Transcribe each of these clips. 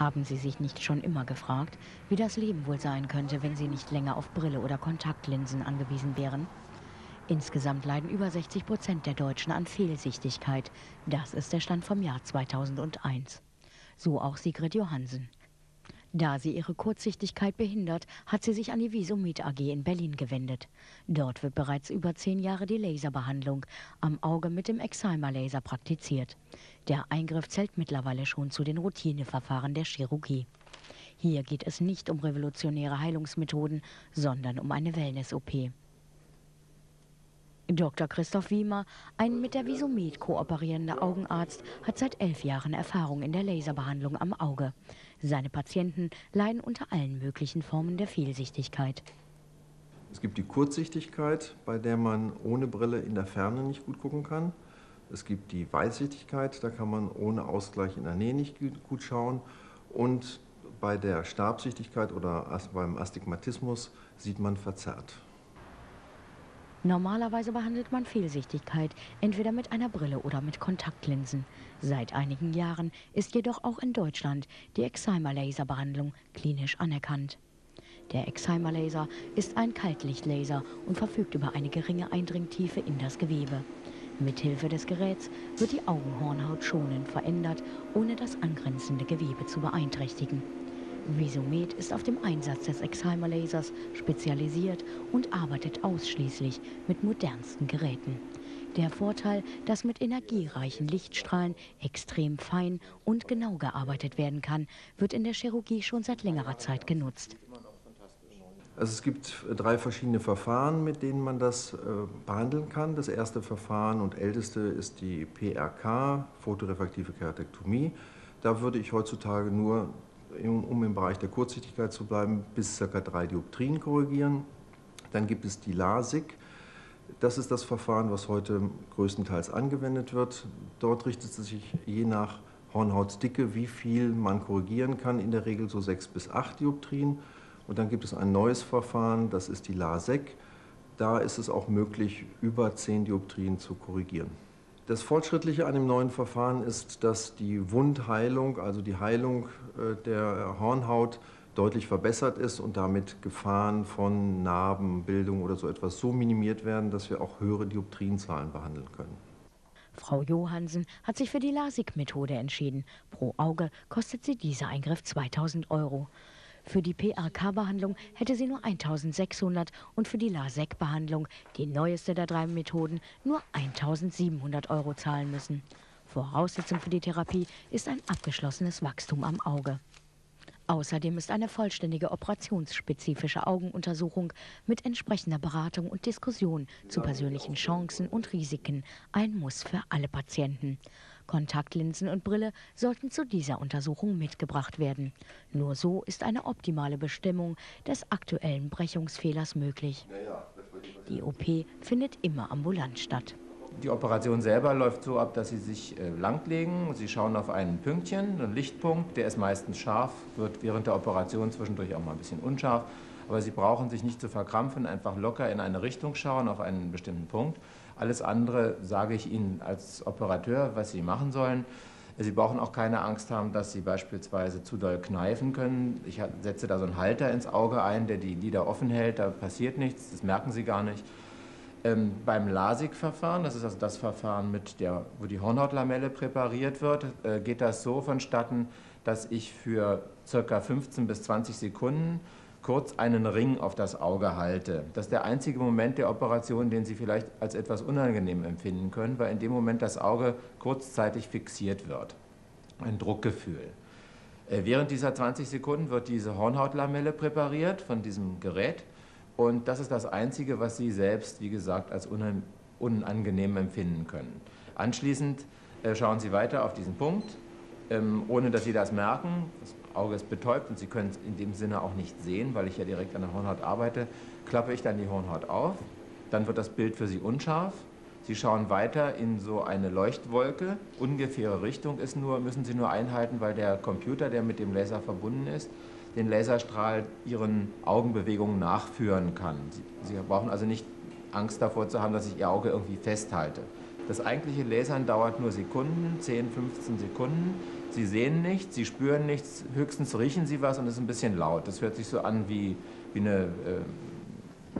Haben Sie sich nicht schon immer gefragt, wie das Leben wohl sein könnte, wenn Sie nicht länger auf Brille oder Kontaktlinsen angewiesen wären? Insgesamt leiden über 60 Prozent der Deutschen an Fehlsichtigkeit. Das ist der Stand vom Jahr 2001. So auch Sigrid Johansen. Da sie ihre Kurzsichtigkeit behindert, hat sie sich an die Visumet AG in Berlin gewendet. Dort wird bereits über zehn Jahre die Laserbehandlung am Auge mit dem Excimer-Laser praktiziert. Der Eingriff zählt mittlerweile schon zu den Routineverfahren der Chirurgie. Hier geht es nicht um revolutionäre Heilungsmethoden, sondern um eine Wellness-OP. Dr. Christoph Wiemer, ein mit der Visumet kooperierender Augenarzt, hat seit elf Jahren Erfahrung in der Laserbehandlung am Auge. Seine Patienten leiden unter allen möglichen Formen der Fehlsichtigkeit. Es gibt die Kurzsichtigkeit, bei der man ohne Brille in der Ferne nicht gut gucken kann. Es gibt die Weitsichtigkeit, da kann man ohne Ausgleich in der Nähe nicht gut schauen. Und bei der Stabsichtigkeit oder beim Astigmatismus sieht man verzerrt. Normalerweise behandelt man Fehlsichtigkeit entweder mit einer Brille oder mit Kontaktlinsen. Seit einigen Jahren ist jedoch auch in Deutschland die Excimer-Laserbehandlung klinisch anerkannt. Der Excimer-Laser ist ein Kaltlichtlaser und verfügt über eine geringe Eindringtiefe in das Gewebe. Mithilfe des Geräts wird die Augenhornhaut schonend verändert, ohne das angrenzende Gewebe zu beeinträchtigen. Visumed ist auf dem Einsatz des Excimer-Lasers spezialisiert und arbeitet ausschließlich mit modernsten Geräten. Der Vorteil, dass mit energiereichen Lichtstrahlen extrem fein und genau gearbeitet werden kann, wird in der Chirurgie schon seit längerer Zeit genutzt. Also es gibt drei verschiedene Verfahren, mit denen man das äh, behandeln kann. Das erste Verfahren und älteste ist die PRK, photorefraktive Keratektomie. Da würde ich heutzutage nur um im Bereich der Kurzsichtigkeit zu bleiben, bis ca. 3 Dioptrien korrigieren. Dann gibt es die LASIK. Das ist das Verfahren, was heute größtenteils angewendet wird. Dort richtet es sich je nach Hornhautdicke, wie viel man korrigieren kann, in der Regel so 6 bis 8 Dioptrien. Und dann gibt es ein neues Verfahren, das ist die LASEK. Da ist es auch möglich, über 10 Dioptrien zu korrigieren. Das Fortschrittliche an dem neuen Verfahren ist, dass die Wundheilung, also die Heilung äh, der Hornhaut, deutlich verbessert ist und damit Gefahren von Narbenbildung oder so etwas so minimiert werden, dass wir auch höhere Dioptrienzahlen behandeln können. Frau Johansen hat sich für die LASIK-Methode entschieden. Pro Auge kostet sie dieser Eingriff 2000 Euro. Für die PRK-Behandlung hätte sie nur 1600 und für die LASEK-Behandlung, die neueste der drei Methoden, nur 1700 Euro zahlen müssen. Voraussetzung für die Therapie ist ein abgeschlossenes Wachstum am Auge. Außerdem ist eine vollständige operationsspezifische Augenuntersuchung mit entsprechender Beratung und Diskussion zu persönlichen Chancen und Risiken ein Muss für alle Patienten. Kontaktlinsen und Brille sollten zu dieser Untersuchung mitgebracht werden. Nur so ist eine optimale Bestimmung des aktuellen Brechungsfehlers möglich. Die OP findet immer ambulant statt. Die Operation selber läuft so ab, dass Sie sich äh, langlegen. Sie schauen auf einen Pünktchen, einen Lichtpunkt, der ist meistens scharf, wird während der Operation zwischendurch auch mal ein bisschen unscharf. Aber Sie brauchen sich nicht zu verkrampfen, einfach locker in eine Richtung schauen, auf einen bestimmten Punkt. Alles andere sage ich Ihnen als Operateur, was Sie machen sollen. Sie brauchen auch keine Angst haben, dass Sie beispielsweise zu doll kneifen können. Ich setze da so einen Halter ins Auge ein, der die Lider offen hält. Da passiert nichts, das merken Sie gar nicht. Ähm, beim LASIK-Verfahren, das ist also das Verfahren, mit der, wo die Hornhautlamelle präpariert wird, äh, geht das so vonstatten, dass ich für ca. 15 bis 20 Sekunden kurz einen Ring auf das Auge halte. Das ist der einzige Moment der Operation, den Sie vielleicht als etwas unangenehm empfinden können, weil in dem Moment das Auge kurzzeitig fixiert wird. Ein Druckgefühl. Äh, während dieser 20 Sekunden wird diese Hornhautlamelle präpariert von diesem Gerät und das ist das Einzige, was Sie selbst, wie gesagt, als unangenehm empfinden können. Anschließend äh, schauen Sie weiter auf diesen Punkt, ähm, ohne dass Sie das merken. Das Auge ist betäubt und Sie können es in dem Sinne auch nicht sehen, weil ich ja direkt an der Hornhaut arbeite, klappe ich dann die Hornhaut auf, dann wird das Bild für Sie unscharf. Sie schauen weiter in so eine Leuchtwolke. Ungefähre Richtung ist nur, müssen Sie nur einhalten, weil der Computer, der mit dem Laser verbunden ist, den Laserstrahl Ihren Augenbewegungen nachführen kann. Sie, Sie brauchen also nicht Angst davor zu haben, dass ich Ihr Auge irgendwie festhalte. Das eigentliche Lasern dauert nur Sekunden, 10, 15 Sekunden. Sie sehen nichts, sie spüren nichts, höchstens riechen sie was und es ist ein bisschen laut. Das hört sich so an wie, wie eine... Äh,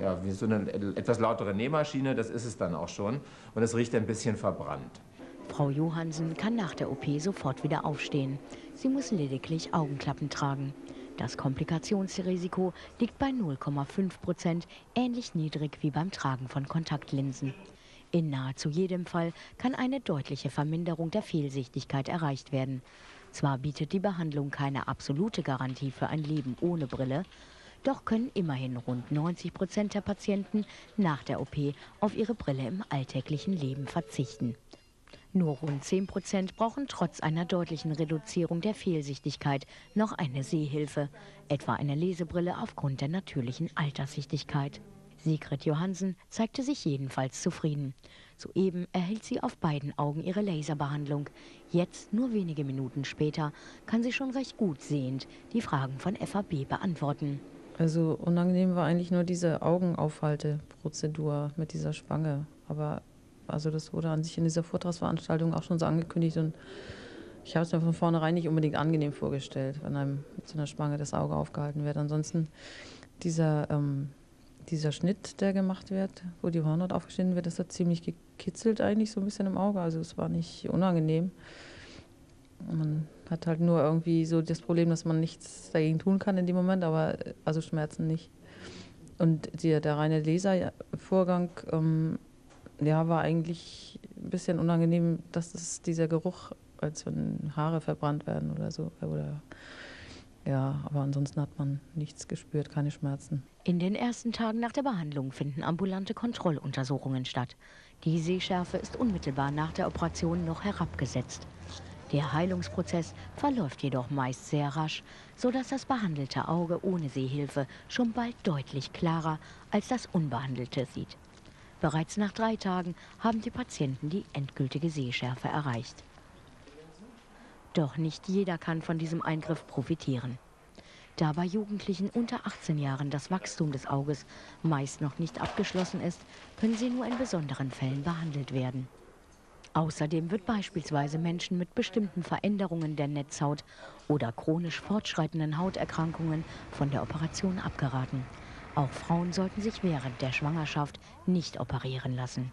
ja, wie so eine etwas lautere Nähmaschine, das ist es dann auch schon. Und es riecht ein bisschen verbrannt. Frau Johansen kann nach der OP sofort wieder aufstehen. Sie muss lediglich Augenklappen tragen. Das Komplikationsrisiko liegt bei 0,5 Prozent, ähnlich niedrig wie beim Tragen von Kontaktlinsen. In nahezu jedem Fall kann eine deutliche Verminderung der Fehlsichtigkeit erreicht werden. Zwar bietet die Behandlung keine absolute Garantie für ein Leben ohne Brille, doch können immerhin rund 90 Prozent der Patienten nach der OP auf ihre Brille im alltäglichen Leben verzichten. Nur rund 10 Prozent brauchen trotz einer deutlichen Reduzierung der Fehlsichtigkeit noch eine Sehhilfe, etwa eine Lesebrille aufgrund der natürlichen Alterssichtigkeit. Sigrid Johansen zeigte sich jedenfalls zufrieden. Soeben erhält sie auf beiden Augen ihre Laserbehandlung. Jetzt, nur wenige Minuten später, kann sie schon recht gut sehend die Fragen von FAB beantworten. Also unangenehm war eigentlich nur diese Augenaufhalteprozedur mit dieser Spange. Aber also das wurde an sich in dieser Vortragsveranstaltung auch schon so angekündigt und ich habe es mir von vornherein nicht unbedingt angenehm vorgestellt, wenn einem mit so einer Spange das Auge aufgehalten wird. Ansonsten dieser, ähm, dieser Schnitt, der gemacht wird, wo die Hornhaut aufgeschnitten wird, das hat ziemlich gekitzelt eigentlich so ein bisschen im Auge. Also es war nicht unangenehm. Man hat halt nur irgendwie so das Problem, dass man nichts dagegen tun kann in dem Moment, aber also Schmerzen nicht. Und die, der reine Laservorgang ähm, ja, war eigentlich ein bisschen unangenehm, dass es dieser Geruch, als wenn Haare verbrannt werden oder so. Oder, ja, aber ansonsten hat man nichts gespürt, keine Schmerzen. In den ersten Tagen nach der Behandlung finden ambulante Kontrolluntersuchungen statt. Die Sehschärfe ist unmittelbar nach der Operation noch herabgesetzt. Der Heilungsprozess verläuft jedoch meist sehr rasch, sodass das behandelte Auge ohne Sehhilfe schon bald deutlich klarer als das unbehandelte sieht. Bereits nach drei Tagen haben die Patienten die endgültige Sehschärfe erreicht. Doch nicht jeder kann von diesem Eingriff profitieren. Da bei Jugendlichen unter 18 Jahren das Wachstum des Auges meist noch nicht abgeschlossen ist, können sie nur in besonderen Fällen behandelt werden. Außerdem wird beispielsweise Menschen mit bestimmten Veränderungen der Netzhaut oder chronisch fortschreitenden Hauterkrankungen von der Operation abgeraten. Auch Frauen sollten sich während der Schwangerschaft nicht operieren lassen.